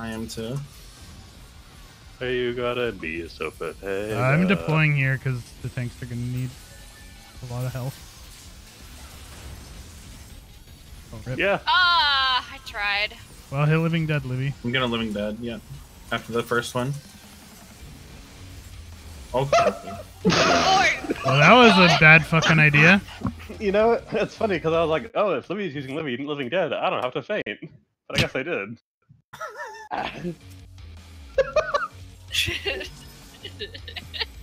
I am too. Hey, you gotta be so fit. Hey, I'm uh, deploying here because the tanks are gonna need a lot of health. Oh, rip. Yeah. Ah, I tried. Well, hit living dead, Livy. I'm gonna living dead. Yeah. After the first one. Okay. Well, that was a bad fucking idea. You know, it's funny because I was like, oh, if Libby's using Living, living Dead, I don't have to feint. But I guess I did. Uh.